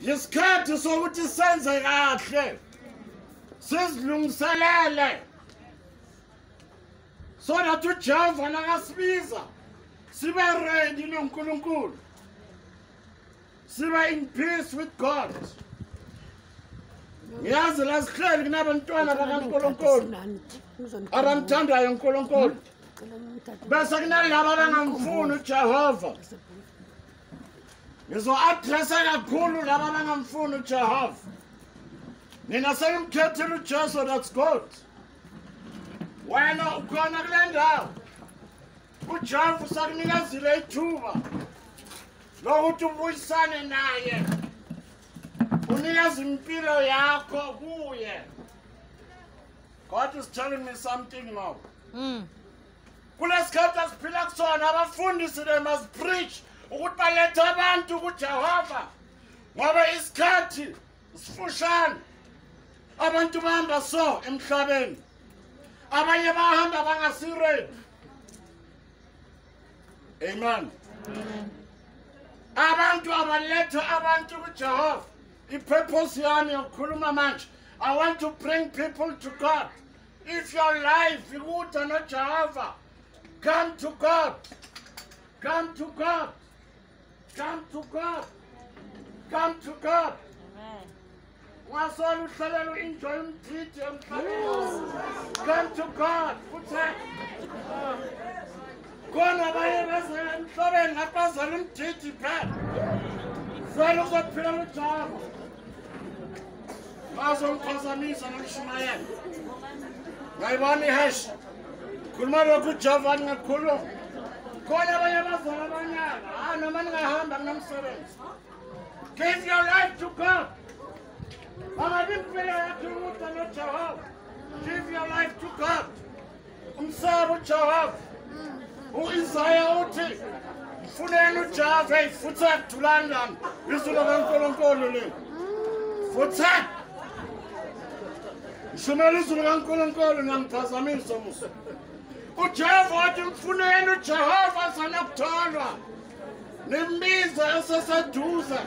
yisikhathi sokuthi senze kahle sizilungiselele. So that ujehova nakasibiza sibe ready nonkulunkulu. Sibe in peace with god. Ngiyazi la sihleli kunabantwana bakankulunkulu abamthandayo unkulunkulu. Bese kunalabo abangamfuni ujehova ngizo-adressa kakhulu laba abangamfuni ujehova. Mina sengimkhethile ujesu that's good. Wena ukhona kule ndawo. Ujehova usakunikezile ithuba lokuthi ubuyisane naye. Unikeza impilo yakho kuye. God is telling me something now. Mm. kulesikhathi asiphila kusona abafundisi they must preach ukuthi balethe abantu kujehova ngoba isikhathi sifushane. Abantu bahamba so emhlabeni abanye bahamba bangasiredi amen. Abantu abalethe abantu kujehova. Ipurpose yami yokukhuluma manje i want to bring people to god. If your life ikude nojehova come to god. Come to god come to god. Come to god. Ungasola uhlalela u-enjoy umthithi emhlabeni. Come to god futhi. Khona abanye bezela emhlabeni ngapazela umthithi phela. Vele uzophila lujava bazomphazamisa nomshumayela ngayibona ihesh khuluma lokhu ujova ningakhuluma Kona bayabazana banyana. Ano man nga hamba ngamsebenzi. Give your life to God. Bangabimpilo yakho ukuthi noJehova. Give your life to God. Umsaba uJehova. UIsaya uthi funeni uJehova futhi akudulangani. Isilo kaNkulunkulu le. Futhi Shumela izulu kaNkulunkulu ngiyangiphazamisa musa. Ujehova wathi mfuneni ujehova sanokutholwa nimbize eseseduze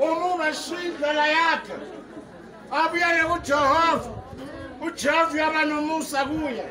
uma ubashiya indlela yakhe abuyele kujehova ujehova uyaba nomusa kuye